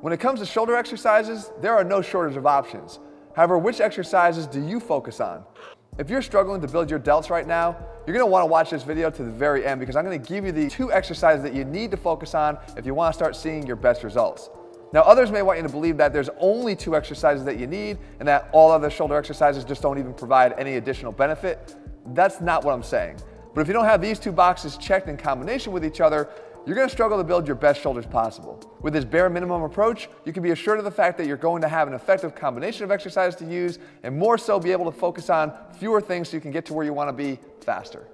When it comes to shoulder exercises, there are no shortage of options. However, which exercises do you focus on? If you're struggling to build your delts right now, you're gonna wanna watch this video to the very end because I'm gonna give you the two exercises that you need to focus on if you wanna start seeing your best results. Now, others may want you to believe that there's only two exercises that you need and that all other shoulder exercises just don't even provide any additional benefit. That's not what I'm saying. But if you don't have these two boxes checked in combination with each other, you're gonna struggle to build your best shoulders possible. With this bare minimum approach, you can be assured of the fact that you're going to have an effective combination of exercises to use and more so be able to focus on fewer things so you can get to where you wanna be faster.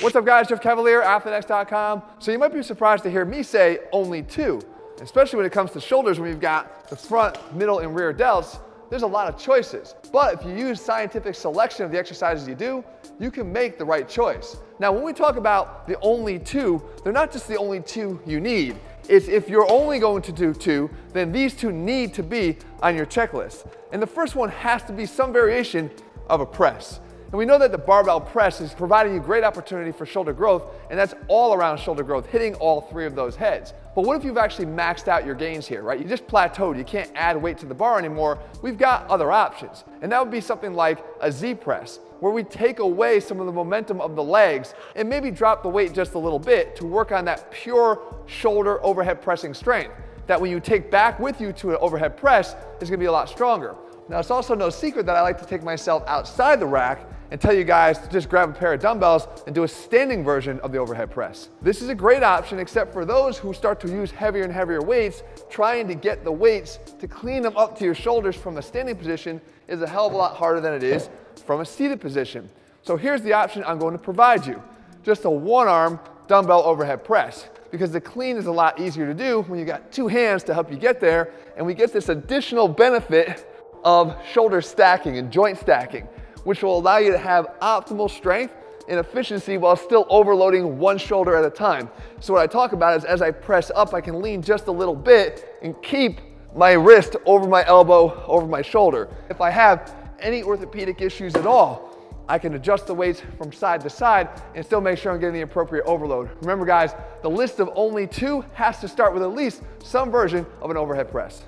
What's up guys, Jeff Cavaliere, AthleanX.com. So you might be surprised to hear me say only two, especially when it comes to shoulders when you've got the front, middle, and rear delts, there's a lot of choices. But if you use scientific selection of the exercises you do, you can make the right choice. Now, when we talk about the only two, they're not just the only two you need. It's if you're only going to do two, then these two need to be on your checklist. And the first one has to be some variation of a press. And we know that the barbell press is providing you great opportunity for shoulder growth, and that's all around shoulder growth, hitting all three of those heads. But what if you've actually maxed out your gains here, right? You just plateaued, you can't add weight to the bar anymore. We've got other options. And that would be something like a Z press, where we take away some of the momentum of the legs and maybe drop the weight just a little bit to work on that pure shoulder overhead pressing strength. That when you take back with you to an overhead press is gonna be a lot stronger. Now, it's also no secret that I like to take myself outside the rack and tell you guys to just grab a pair of dumbbells and do a standing version of the overhead press. This is a great option except for those who start to use heavier and heavier weights, trying to get the weights to clean them up to your shoulders from a standing position is a hell of a lot harder than it is from a seated position. So here's the option I'm going to provide you. Just a one arm dumbbell overhead press because the clean is a lot easier to do when you got two hands to help you get there and we get this additional benefit of shoulder stacking and joint stacking which will allow you to have optimal strength and efficiency while still overloading one shoulder at a time. So what I talk about is as I press up, I can lean just a little bit and keep my wrist over my elbow, over my shoulder. If I have any orthopedic issues at all, I can adjust the weights from side to side and still make sure I'm getting the appropriate overload. Remember guys, the list of only two has to start with at least some version of an overhead press.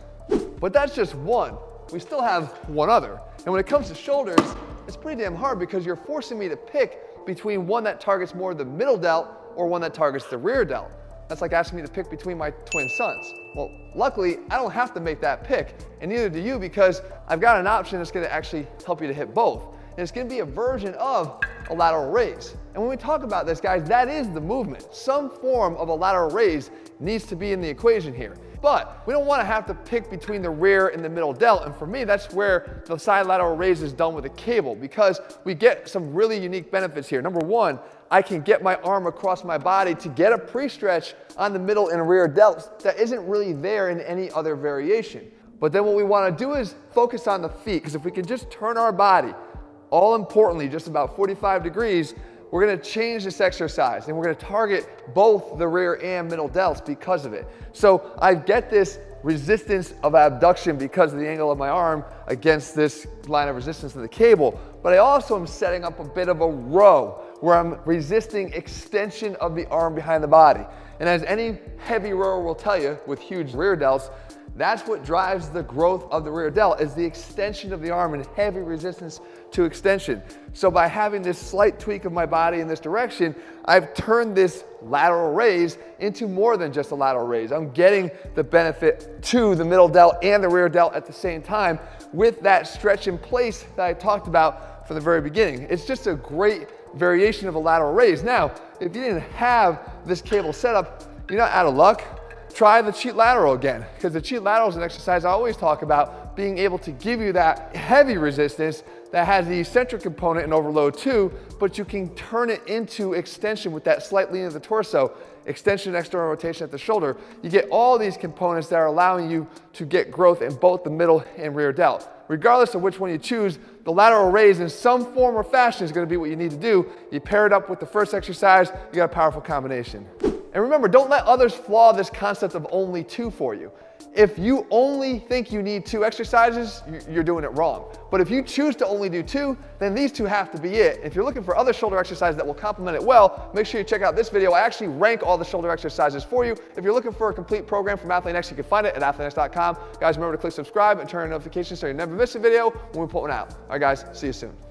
But that's just one. We still have one other. And when it comes to shoulders, it's pretty damn hard because you're forcing me to pick between one that targets more the middle delt or one that targets the rear delt. That's like asking me to pick between my twin sons. Well, luckily, I don't have to make that pick, and neither do you because I've got an option that's gonna actually help you to hit both. And it's gonna be a version of a lateral raise. And when we talk about this, guys, that is the movement. Some form of a lateral raise needs to be in the equation here. But we don't want to have to pick between the rear and the middle delt. And for me, that's where the side lateral raise is done with a cable because we get some really unique benefits here. Number one, I can get my arm across my body to get a pre-stretch on the middle and rear delts that isn't really there in any other variation. But then what we want to do is focus on the feet because if we can just turn our body, all importantly, just about 45 degrees, we're gonna change this exercise and we're gonna target both the rear and middle delts because of it. So I get this resistance of abduction because of the angle of my arm against this line of resistance of the cable, but I also am setting up a bit of a row where I'm resisting extension of the arm behind the body. And as any heavy rower will tell you with huge rear delts, that's what drives the growth of the rear delt is the extension of the arm and heavy resistance to extension. So by having this slight tweak of my body in this direction, I've turned this lateral raise into more than just a lateral raise. I'm getting the benefit to the middle delt and the rear delt at the same time with that stretch in place that I talked about from the very beginning. It's just a great variation of a lateral raise. Now, if you didn't have this cable setup, you're not out of luck try the cheat lateral again because the cheat lateral is an exercise I always talk about being able to give you that heavy resistance that has the eccentric component and overload too, but you can turn it into extension with that slight lean of the torso, extension, external rotation at the shoulder. You get all these components that are allowing you to get growth in both the middle and rear delt. Regardless of which one you choose, the lateral raise in some form or fashion is gonna be what you need to do. You pair it up with the first exercise, you got a powerful combination. And remember, don't let others flaw this concept of only two for you. If you only think you need two exercises, you're doing it wrong. But if you choose to only do two, then these two have to be it. If you're looking for other shoulder exercises that will complement it well, make sure you check out this video. I actually rank all the shoulder exercises for you. If you're looking for a complete program from AthleanX, you can find it at athleanx.com. Guys, remember to click subscribe and turn on notifications so you never miss a video when we put one out. All right, guys, see you soon.